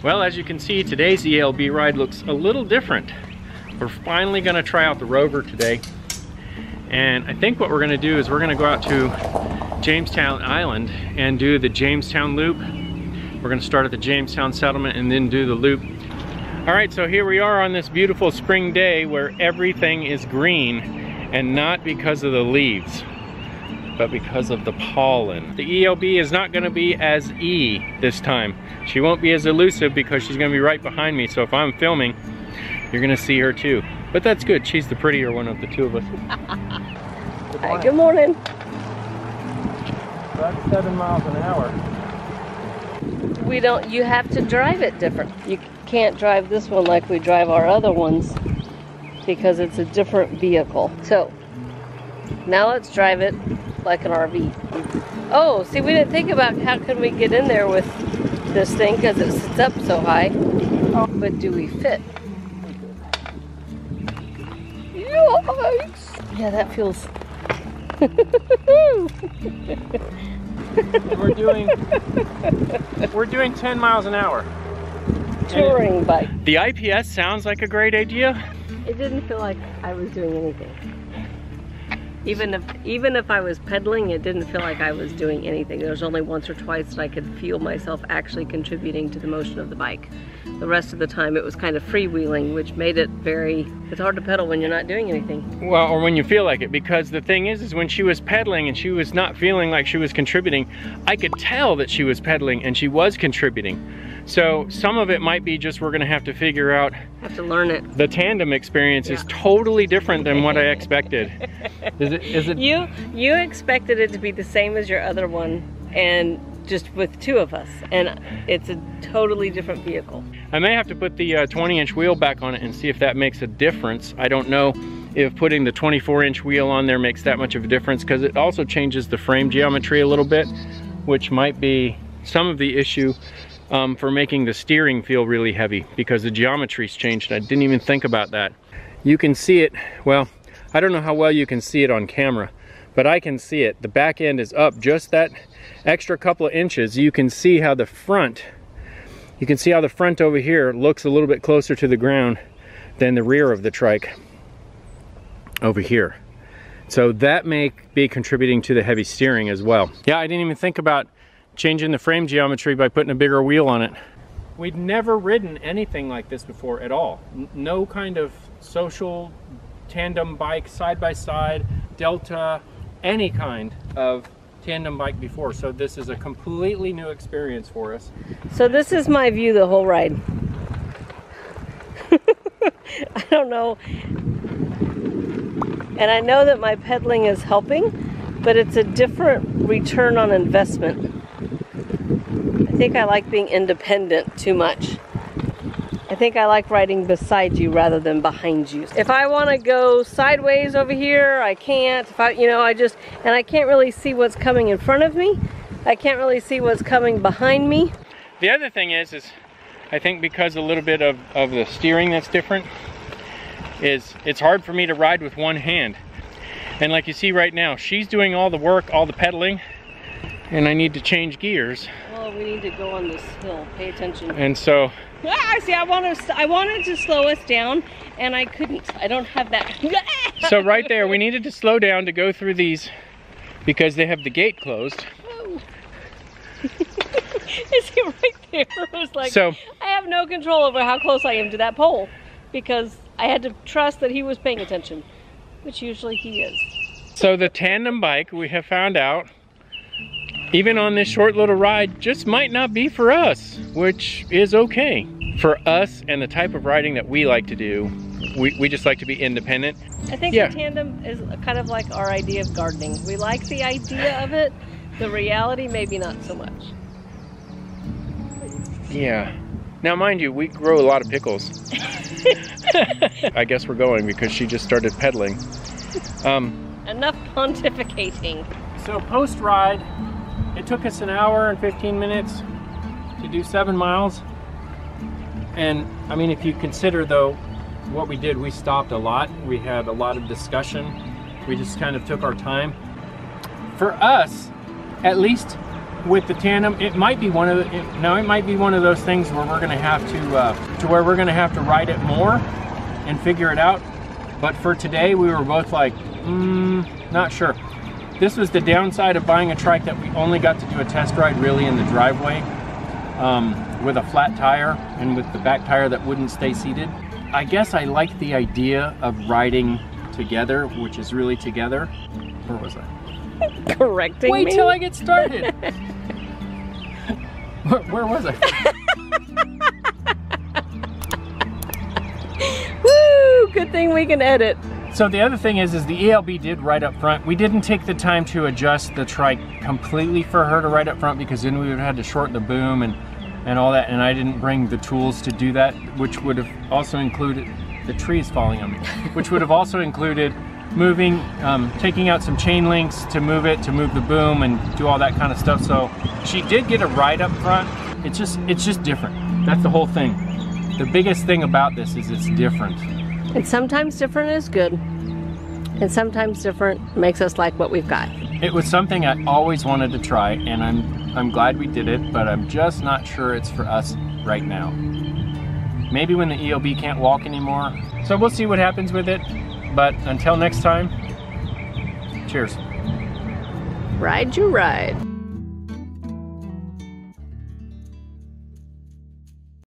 Well, as you can see, today's ELB ride looks a little different. We're finally gonna try out the Rover today. And I think what we're gonna do is we're gonna go out to Jamestown Island and do the Jamestown Loop. We're gonna start at the Jamestown Settlement and then do the loop. All right, so here we are on this beautiful spring day where everything is green and not because of the leaves but because of the pollen. The ELB is not gonna be as E this time. She won't be as elusive because she's gonna be right behind me. So if I'm filming, you're gonna see her too. But that's good, she's the prettier one of the two of us. good, Hi, good morning. That's seven miles an hour. We don't, you have to drive it different. You can't drive this one like we drive our other ones because it's a different vehicle. So now let's drive it like an RV. Oh, see, we didn't think about how can we get in there with this thing because it sits up so high. But do we fit? Yikes! Yeah, that feels. we're doing we're doing 10 miles an hour. Touring it, bike. The IPS sounds like a great idea. It didn't feel like I was doing anything. Even if even if I was pedaling, it didn't feel like I was doing anything. There was only once or twice that I could feel myself actually contributing to the motion of the bike. The rest of the time it was kind of freewheeling, which made it very, it's hard to pedal when you're not doing anything. Well, or when you feel like it, because the thing is, is when she was pedaling and she was not feeling like she was contributing, I could tell that she was pedaling and she was contributing. So some of it might be just we're gonna have to figure out. Have to learn it. The tandem experience yeah. is totally different than what I expected. Is it, is it? You, you expected it to be the same as your other one and just with two of us and it's a totally different vehicle. I may have to put the uh, 20 inch wheel back on it and see if that makes a difference. I don't know if putting the 24 inch wheel on there makes that much of a difference because it also changes the frame geometry a little bit which might be some of the issue um, for making the steering feel really heavy because the geometry's changed. I didn't even think about that. You can see it, well, I don't know how well you can see it on camera, but I can see it. The back end is up just that extra couple of inches. You can see how the front, you can see how the front over here looks a little bit closer to the ground than the rear of the trike over here. So that may be contributing to the heavy steering as well. Yeah, I didn't even think about changing the frame geometry by putting a bigger wheel on it. We'd never ridden anything like this before at all. no kind of social tandem bike, side by side, delta, any kind of tandem bike before. So this is a completely new experience for us. So this is my view the whole ride. I don't know. And I know that my pedaling is helping, but it's a different return on investment think I like being independent too much. I think I like riding beside you rather than behind you. If I want to go sideways over here, I can't. If I, you know, I just, and I can't really see what's coming in front of me. I can't really see what's coming behind me. The other thing is, is I think because a little bit of, of the steering that's different, is it's hard for me to ride with one hand. And like you see right now, she's doing all the work, all the pedaling, and I need to change gears we need to go on this hill. Pay attention. And so. Ah, see, I wanted, I wanted to slow us down, and I couldn't. I don't have that. so right there, we needed to slow down to go through these because they have the gate closed. Oh. Is he right there? I was like, so, I have no control over how close I am to that pole because I had to trust that he was paying attention, which usually he is. So the tandem bike, we have found out, even on this short little ride, just might not be for us, which is okay. For us and the type of riding that we like to do, we, we just like to be independent. I think yeah. the tandem is kind of like our idea of gardening. We like the idea of it, the reality maybe not so much. Yeah. Now, mind you, we grow a lot of pickles. I guess we're going because she just started pedaling. Um, Enough pontificating. So post-ride, it took us an hour and 15 minutes to do seven miles. And I mean, if you consider though, what we did, we stopped a lot. We had a lot of discussion. We just kind of took our time. For us, at least with the tandem, it might be one of the, it, no, it might be one of those things where we're gonna have to, uh, to where we're gonna have to ride it more and figure it out. But for today, we were both like, hmm, not sure. This was the downside of buying a trike that we only got to do a test ride really in the driveway um, with a flat tire and with the back tire that wouldn't stay seated. I guess I like the idea of riding together, which is really together. Where was I? Correcting Wait me. till I get started. where, where was I? Woo! Good thing we can edit. So the other thing is, is the ELB did right up front. We didn't take the time to adjust the trike completely for her to ride up front because then we would have had to shorten the boom and, and all that. And I didn't bring the tools to do that, which would have also included, the trees falling on me, which would have also included moving, um, taking out some chain links to move it, to move the boom and do all that kind of stuff. So she did get a ride up front. It's just, it's just different. That's the whole thing. The biggest thing about this is it's different. And sometimes different is good. And sometimes different makes us like what we've got. It was something I always wanted to try, and I'm I'm glad we did it, but I'm just not sure it's for us right now. Maybe when the ELB can't walk anymore. So we'll see what happens with it. But until next time, cheers. Ride you ride.